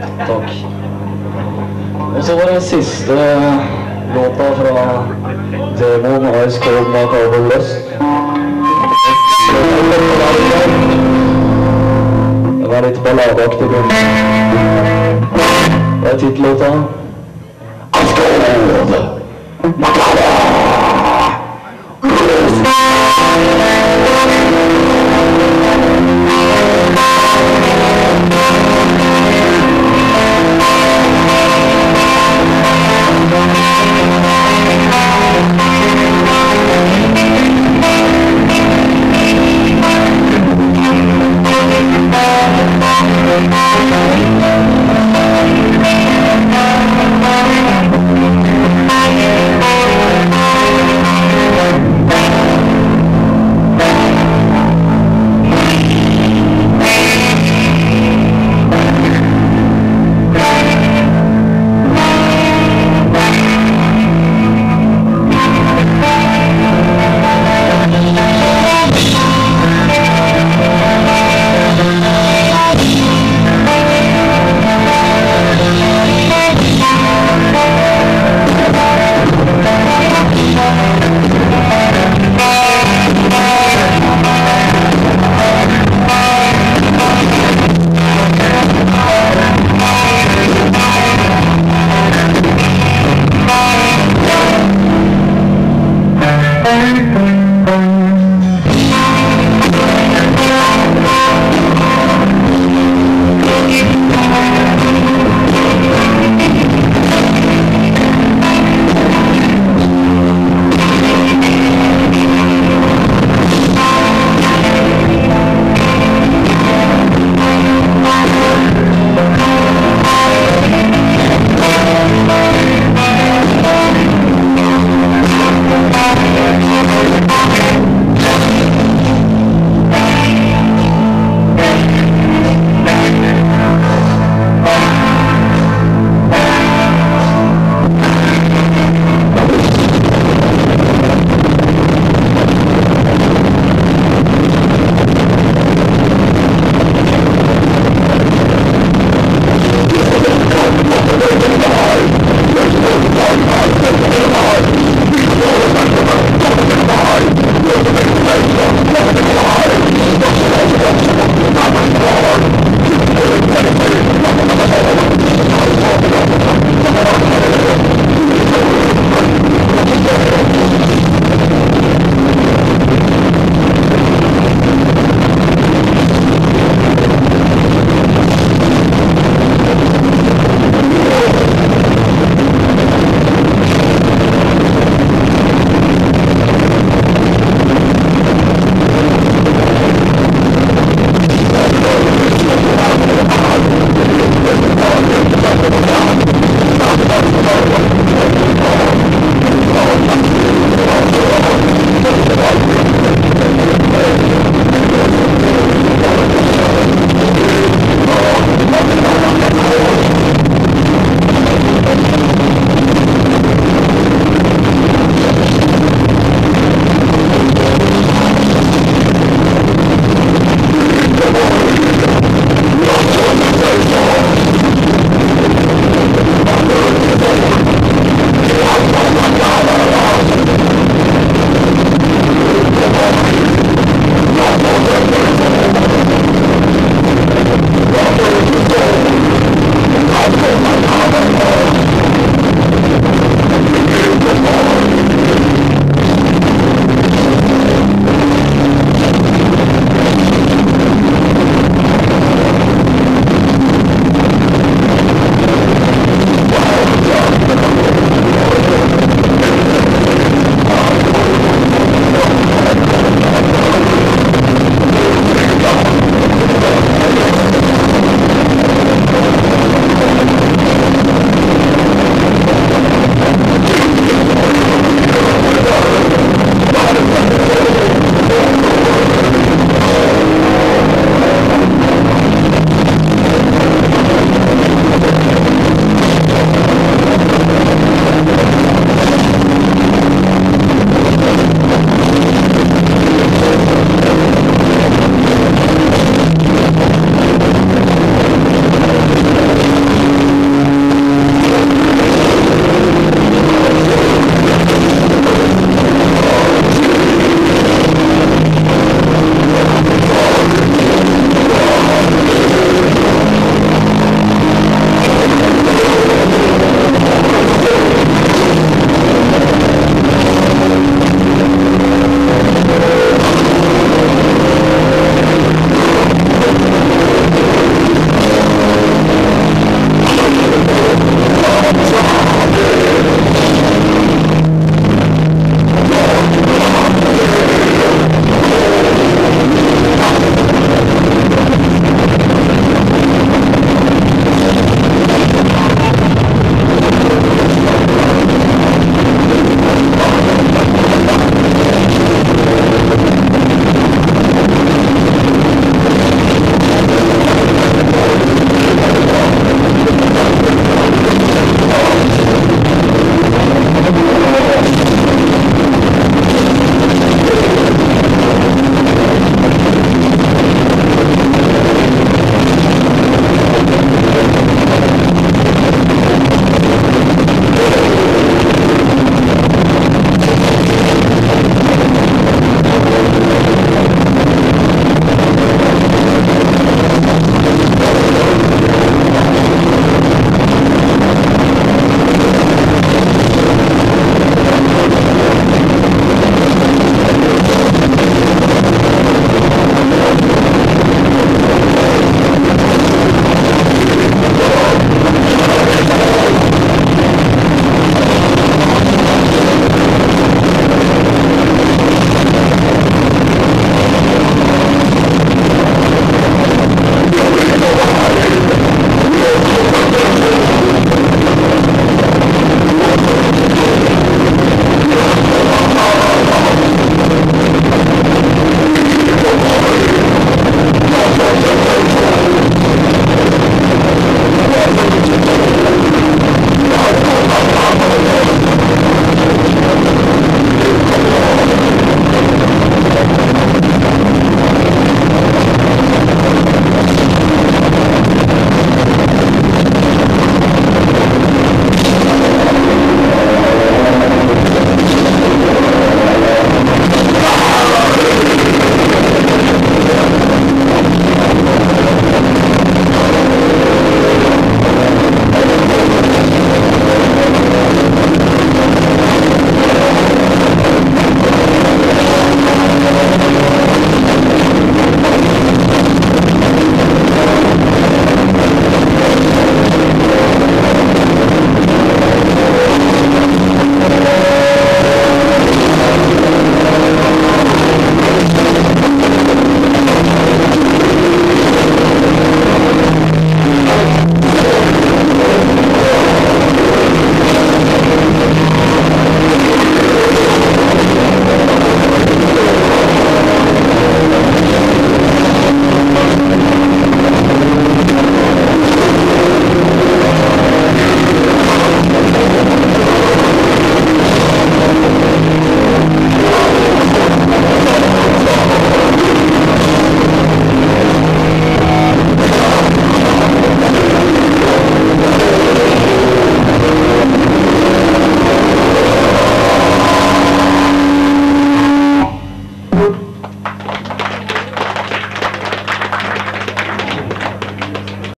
Takk. Og så var det siste eh, låta fra demoen Ice Cold Macabre Lust. Det var litt balladeaktig. Det er tittellåta. Ice Cold Macabre Lust.